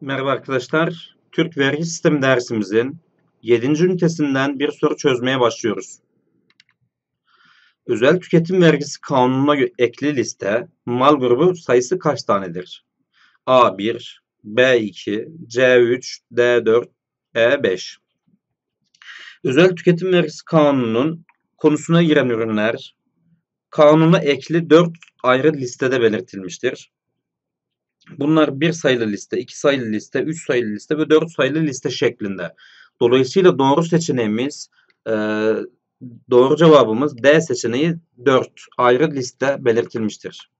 Merhaba arkadaşlar. Türk Vergi Sistemi dersimizin 7. ünitesinden bir soru çözmeye başlıyoruz. Özel tüketim vergisi kanununa ekli liste mal grubu sayısı kaç tanedir? A1, B2, C3, D4, E5. Özel tüketim vergisi kanununun konusuna giren ürünler kanuna ekli 4 ayrı listede belirtilmiştir. Bunlar bir sayılı liste, iki sayılı liste, üç sayılı liste ve dört sayılı liste şeklinde. Dolayısıyla doğru seçeneğimiz, e, doğru cevabımız D seçeneği 4 ayrı liste belirtilmiştir.